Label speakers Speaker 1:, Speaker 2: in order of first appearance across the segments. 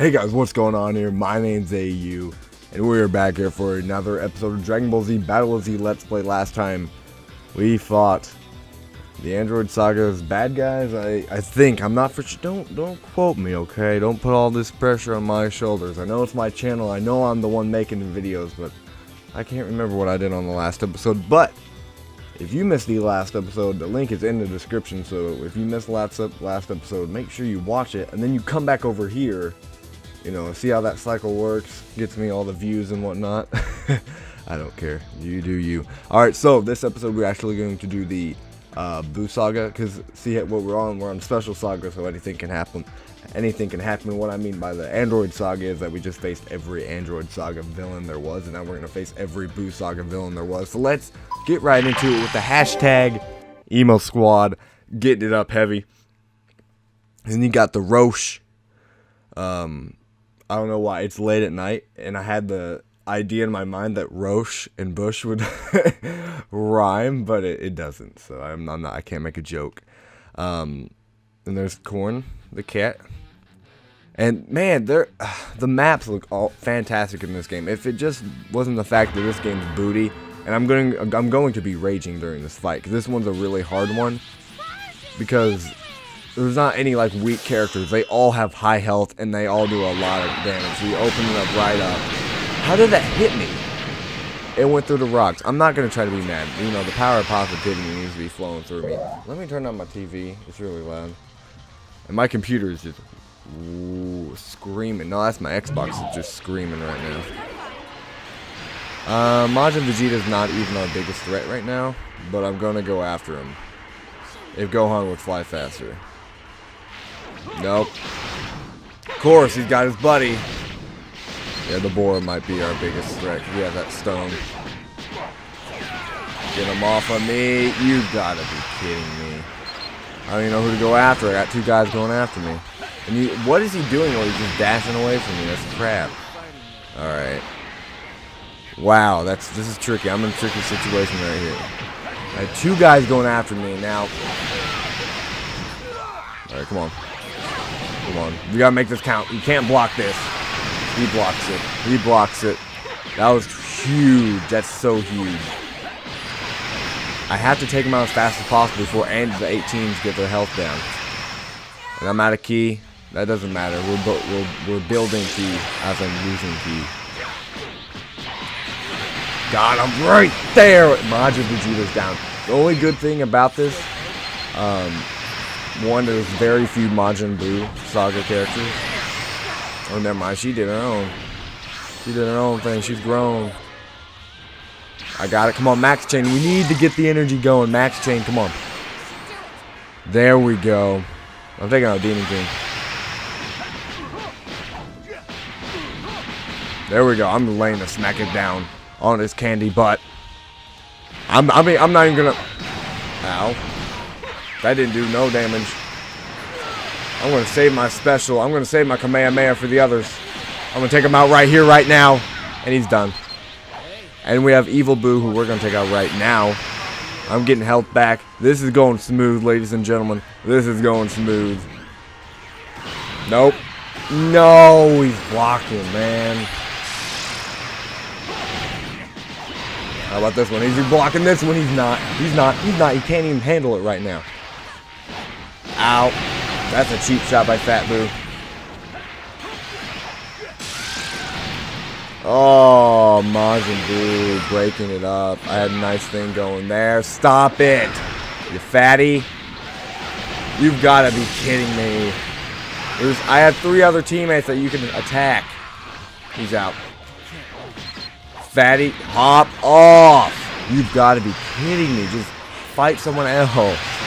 Speaker 1: Hey guys, what's going on here? My name's AU, and we're back here for another episode of Dragon Ball Z Battle of Z Let's Play. Last time, we fought the Android Saga's bad guys. I, I think I'm not for sure. Don't don't quote me, okay? Don't put all this pressure on my shoulders. I know it's my channel. I know I'm the one making the videos, but I can't remember what I did on the last episode. But if you missed the last episode, the link is in the description. So if you missed last last episode, make sure you watch it, and then you come back over here you know, see how that cycle works, gets me all the views and whatnot. I don't care. You do you. Alright, so this episode we're actually going to do the uh, Buu Saga, because see what we're on, we're on Special Saga, so anything can happen. Anything can happen. What I mean by the Android Saga is that we just faced every Android Saga villain there was, and now we're going to face every Buu Saga villain there was. So let's get right into it with the hashtag Emo Squad, getting it up heavy. And you got the Roche, um, I don't know why. It's late at night, and I had the idea in my mind that Roche and Bush would rhyme, but it, it, doesn't. So I'm, I'm, not. I can't make a joke. Um, and there's Corn, the cat. And man, they the maps look all fantastic in this game. If it just wasn't the fact that this game's booty, and I'm going, I'm going to be raging during this fight because this one's a really hard one because there's not any like weak characters. They all have high health and they all do a lot of damage. We open it up right up. How did that hit me? It went through the rocks. I'm not gonna try to be mad. You know, the power of positivity needs to be flowing through me. Let me turn on my TV. It's really loud. And my computer is just ooh, screaming. No, that's my Xbox is just screaming right now. Uh, Majin Vegeta is not even our biggest threat right now, but I'm gonna go after him. If Gohan would fly faster. Nope. Of course, he's got his buddy. Yeah, the boar might be our biggest threat. We have that stone. Get him off of me. You gotta be kidding me. I don't even know who to go after. I got two guys going after me. And you, what is he doing while he's just dashing away from me? That's crap. Alright. Wow, that's this is tricky. I'm in a tricky situation right here. I had two guys going after me now. Alright, come on. Come on. We gotta make this count. You can't block this. He blocks it. He blocks it. That was huge. That's so huge. I have to take him out as fast as possible before any of the 18s get their health down. And I'm out of Ki. That doesn't matter. We're, we're, we're building Ki as I'm losing Ki. God, I'm right there. Majin Vegeta's down. The only good thing about this, um, one, there's very few Majin Buu Saga characters. Oh, never mind. She did her own. She did her own thing. She's grown. I got it. Come on, Max Chain. We need to get the energy going. Max Chain, come on. There we go. I'm taking out Demon King. There we go. I'm laying the smack it down on his candy butt. I'm, I mean, I'm not even gonna. Ow. That didn't do no damage. I'm going to save my special. I'm going to save my Kamehameha for the others. I'm going to take him out right here, right now. And he's done. And we have Evil Buu, who we're going to take out right now. I'm getting health back. This is going smooth, ladies and gentlemen. This is going smooth. Nope. No, he's blocking, man. How about this one? He's blocking this one. He's not. He's not. He's not. He can't even handle it right now. Ow. That's a cheap shot by Fat Buu. Oh, Majin Buu breaking it up. I had a nice thing going there. Stop it. You fatty. You've got to be kidding me. Was, I had three other teammates that you can attack. He's out. Fatty, hop off. You've got to be kidding me. Just fight someone else.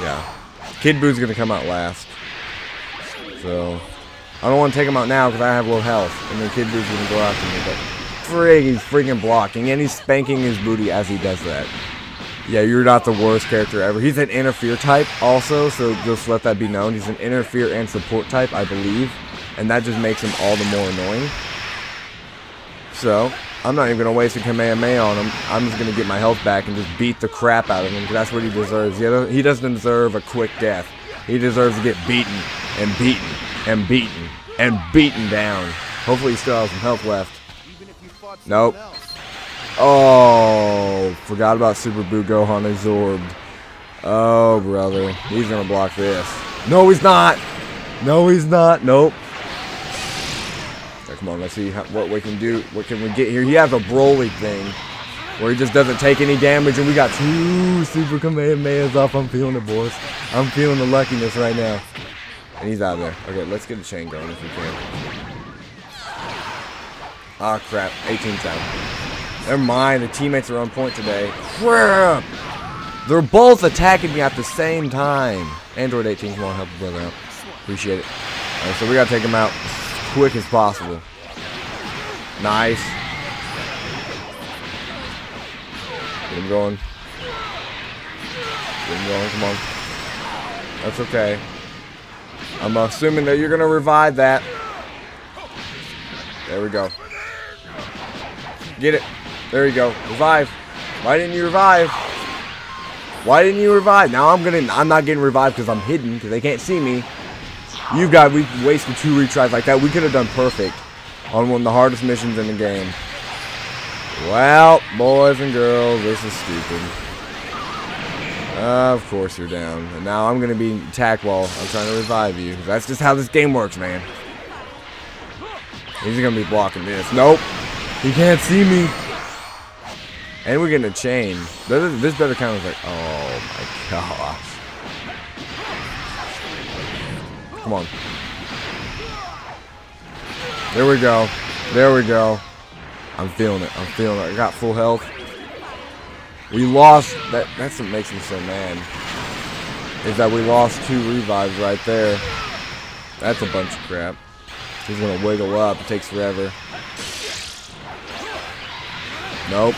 Speaker 1: Yeah. Kid Buu's going to come out last. So, I don't want to take him out now because I have low health. And then Kid Buu's going to go after me. But frig, he's freaking blocking. And he's spanking his booty as he does that. Yeah, you're not the worst character ever. He's an interfere type also, so just let that be known. He's an interfere and support type, I believe. And that just makes him all the more annoying. So, I'm not even going to waste a Kamehameha on him. I'm just going to get my health back and just beat the crap out of him because that's what he deserves. He doesn't deserve a quick death. He deserves to get beaten. and beaten and beaten and beaten down. Hopefully he still has some health left. Nope. Oh, forgot about Super Buu Gohan absorbed. Oh, brother. He's going to block this. No, he's not. No, he's not. Nope. Come on, let's see how, what we can do. What can we get here? He has a Broly thing where he just doesn't take any damage, and we got two Super Kamehamehas off. I'm feeling it, boys. I'm feeling the luckiness right now. And he's out there. Okay, let's get the chain going if we can. Ah, oh, crap. 18 down. Never mind. The teammates are on point today. Crap! They're both attacking me at the same time. Android 18, come on, help a brother out. Appreciate it. Alright, so we gotta take him out quick as possible. Nice. Get him going. Get him going, come on. That's okay. I'm assuming that you're gonna revive that. There we go. Get it. There you go. Revive. Why didn't you revive? Why didn't you revive? Now I'm gonna I'm not getting revived because I'm hidden because they can't see me. You got we wasted two retries like that. We could have done perfect on one of the hardest missions in the game. Well, boys and girls, this is stupid. Uh, of course you're down. And now I'm going to be attack wall. I'm trying to revive you. That's just how this game works, man. He's going to be blocking this. Nope. He can't see me. And we're getting a chain. This better count as like, oh my gosh. Come on. There we go. There we go. I'm feeling it. I'm feeling it. I got full health. We lost. That, that's what makes me so mad. Is that we lost two revives right there. That's a bunch of crap. He's to wiggle up. It takes forever. Nope.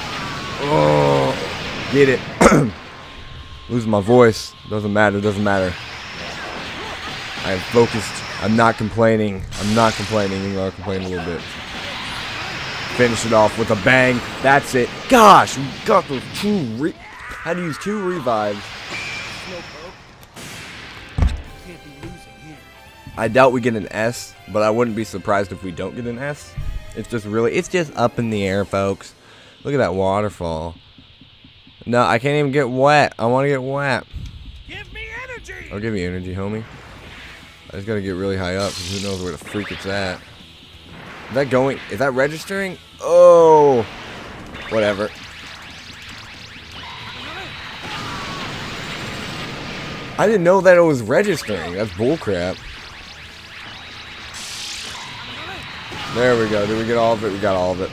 Speaker 1: Oh, get it. Losing my voice. Doesn't matter. Doesn't matter. I am focused. I'm not complaining. I'm not complaining, even though I complain a little bit. Finish it off with a bang. That's it. Gosh, we got those two re Had to use two revives. I doubt we get an S, but I wouldn't be surprised if we don't get an S. It's just really, it's just up in the air, folks. Look at that waterfall. No, I can't even get wet. I want to get wet. Give me energy. I'll give you energy, homie. I just gotta get really high up because who knows where the freak it's at. Is that going? Is that registering? Oh, whatever. I didn't know that it was registering. That's bullcrap. There we go. Did we get all of it? We got all of it.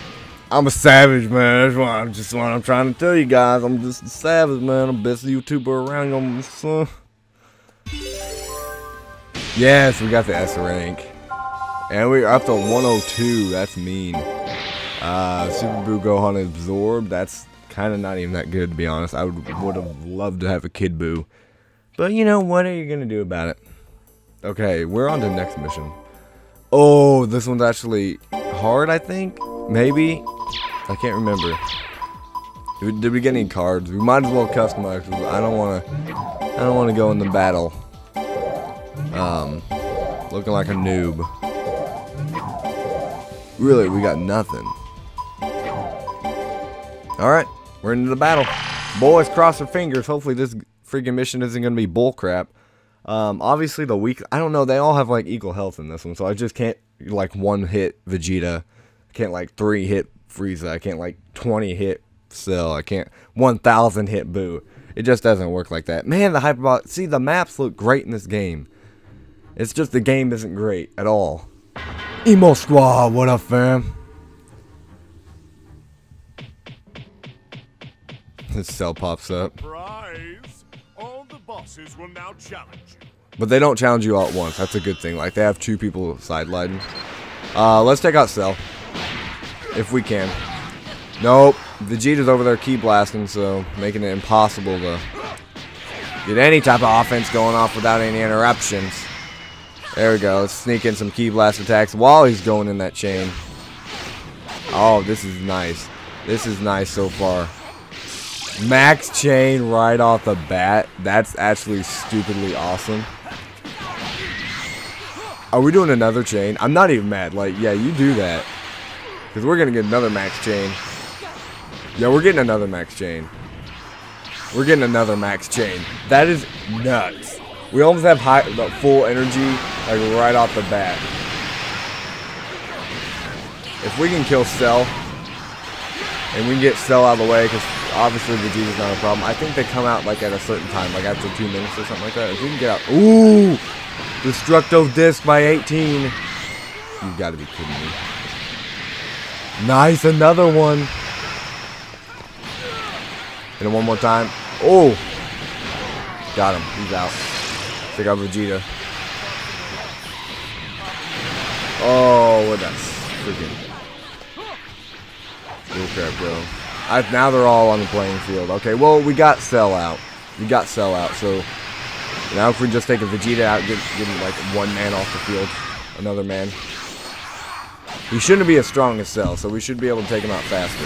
Speaker 1: I'm a savage, man. That's what I'm just what I'm trying to tell you guys. I'm just a savage, man. I'm the best YouTuber around. I'm son. Yes, we got the S rank. And we're up to 102. That's mean. Uh, Super Buu Gohan Absorb. That's kind of not even that good, to be honest. I would, have loved to have a Kid Buu. But you know, what are you going to do about it? Okay, we're on to the next mission. Oh, this one's actually hard, I think? Maybe? I can't remember. Did we get any cards? We might as well customize. I don't want to. I don't want to go in the battle. Um, looking like a noob. Really, we got nothing. Alright, we're into the battle. Boys, cross your fingers. Hopefully this freaking mission isn't going to be bullcrap. Um, obviously the weak... I don't know, they all have, like, equal health in this one, so I just can't, like, one-hit Vegeta. I can't, like, three-hit Frieza. I can't, like, 20-hit Cell. I can't 1,000-hit Buu. It just doesn't work like that. Man, the Hyperbot, See, the maps look great in this game. It's just the game isn't great at all. Emo Squad, what up, fam? His cell pops up. All the bosses will now challenge you. But they don't challenge you all at once. That's a good thing. Like, they have two people sidelighting. Uh, let's take out Cell. If we can. Nope. Vegeta's over there Ki blasting, so making it impossible to get any type of offense going off without any interruptions. There we go. Sneak in some Ki blast attacks while he's going in that chain. Oh, this is nice. This is nice so far. Max chain right off the bat. That's actually stupidly awesome. Are we doing another chain? I'm not even mad. Like, yeah, you do that. Because we're going to get another max chain. Yeah, we're getting another max chain. We're getting another max chain. That is nuts. We almost have high, full energy, like right off the bat. If we can kill Cell, and we can get Cell out of the way, because obviously Vegeta's not a problem. I think they come out like at a certain time, like after two minutes or something like that. If we can get out, ooh, Destructo Disc by 18. You gotta be kidding me. Nice, another one. Him one more time. Oh, got him. He's out. Take out Vegeta. Oh, what that's freaking bullcrap, bro. I, now they're all on the playing field. Okay, well, we got Cell out. We got Cell out, so now if we just take a Vegeta out, get, get like one man off the field, another man. He shouldn't be as strong as Cell, so we should be able to take him out faster.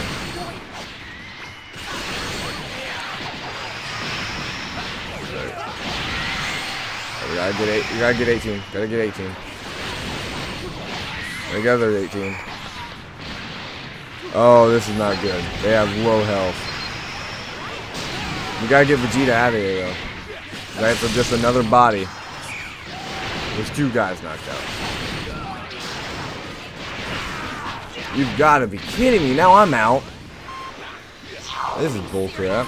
Speaker 1: We gotta get eight. We gotta get 18. Gotta get 18. We got another 18. Oh, this is not good. They have low health. We gotta get Vegeta out of here, though. Right, so just another body. There's two guys knocked out. You've got to be kidding me. Now I'm out. This is bullcrap.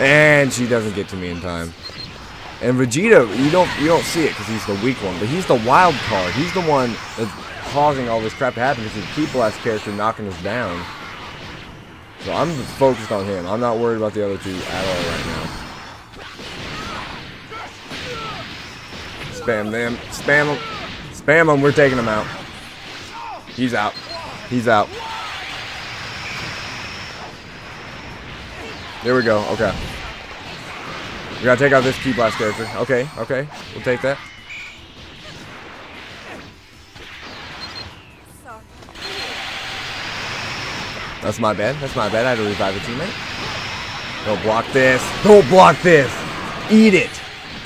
Speaker 1: And she doesn't get to me in time. And Vegeta, you don't you don't see it because he's the weak one, but he's the wild card. He's the one that's causing all this crap to happen because he's the last character knocking us down. So I'm focused on him. I'm not worried about the other two at all right now. Spam them. Spam them. Spam them. We're taking them out. He's out. He's out. There we go. Okay. We gotta take out this Ki Blast character. Okay, okay. We'll take that. That's my bad. That's my bad. I had to revive a teammate. Don't block this. Don't block this. Eat it.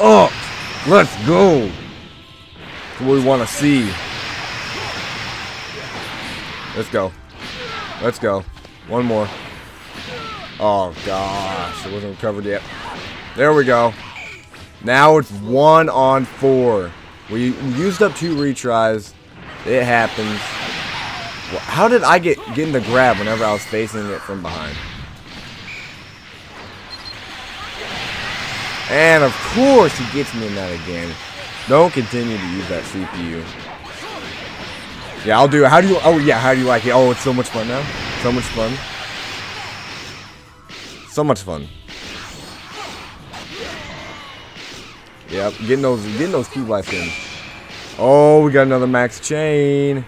Speaker 1: Up. Let's go. That's what we want to see. Let's go. Let's go. One more. Oh, gosh. It wasn't recovered yet. There we go. Now it's one on four. We used up two retries. It happens. How did I get, get in the grab whenever I was facing it from behind? And of course he gets me in that again. Don't continue to use that CPU. Yeah, I'll do it. How do you, oh yeah, how do you like it? Oh, it's so much fun now. So much fun. So much fun. Yep, getting those, getting those Ki Blasts in. Oh, we got another max chain.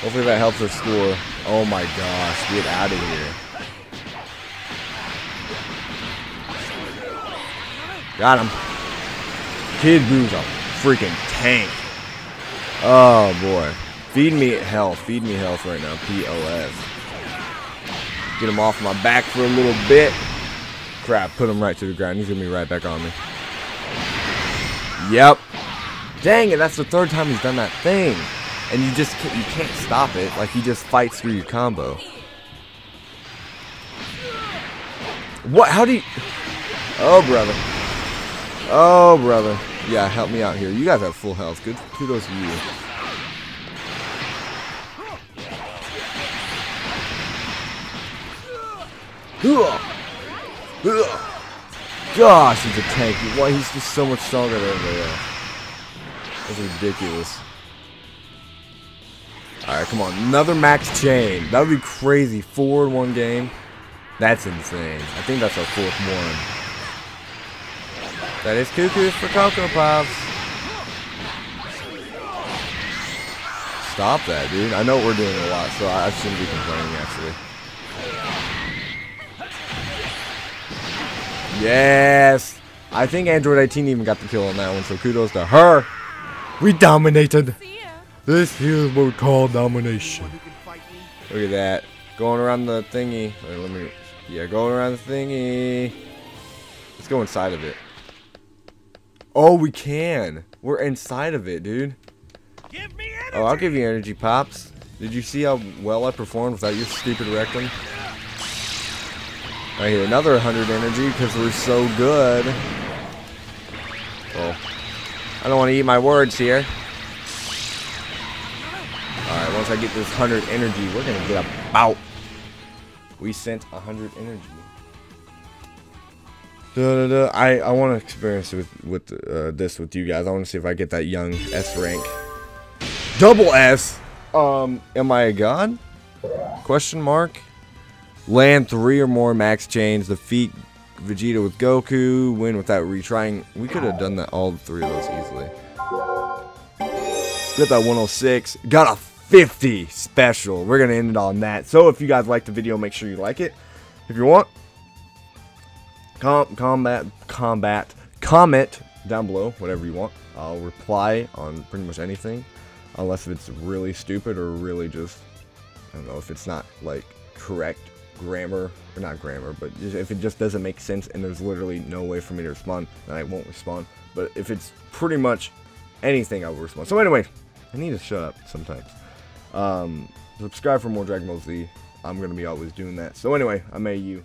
Speaker 1: Hopefully that helps us score. Oh my gosh, get out of here. Got him. Kid Buu's a freaking tank. Oh boy. Feed me health. Feed me health right now. POS. Get him off my back for a little bit. Crap, put him right to the ground. He's gonna be right back on me. Yep. Dang it, that's the third time he's done that thing and you just can't, you can't stop it. Like he just fights through your combo. What? How do you? Oh brother. Oh brother. Yeah, help me out here. You guys have full health. Good. Kudos to you. Gosh, he's a tank. Why he's just so much stronger than everybody else. That's ridiculous. Alright, come on. Another max chain. That would be crazy. Four in one game. That's insane. I think that's our fourth one. That is cuckoos for Cocoa Pops. Stop that, dude. I know we're doing a lot, so I shouldn't be complaining, actually. Yes! I think Android 18 even got the kill on that one, so kudos to her. We dominated. This is what we call domination. Look at that. Going around the thingy. Wait, let me. Yeah, going around the thingy. Let's go inside of it. Oh, we can. We're inside of it, dude.
Speaker 2: Give me.
Speaker 1: Oh, I'll give you energy pops. Did you see how well I performed without your stupid rectum? Right here, another 100 energy because we're so good. Well, I don't want to eat my words here. Alright, once I get this 100 energy, we're going to get about... We sent 100 energy. Da, da, da. I, I want to experience with, with uh, this with you guys. I want to see if I get that young S rank. Double S? Um, am I a god? Question mark. Land three or more max chains. Defeat Vegeta with Goku. Win without retrying. We could have done that all three of those easily. Got that 106. Got a 50 special. We're going to end it on that. So if you guys like the video, make sure you like it. If you want, com combat, combat, comment down below, whatever you want. I'll reply on pretty much anything. Unless it's really stupid or really just, I don't know, if it's not like correct grammar, or not grammar, but if it just doesn't make sense and there's literally no way for me to respond, then I won't respond. But if it's pretty much anything, I will respond. So anyway, I need to shut up sometimes. Um, subscribe for more Dragon Ball Z. I'm going to be always doing that. So anyway, I'm AU,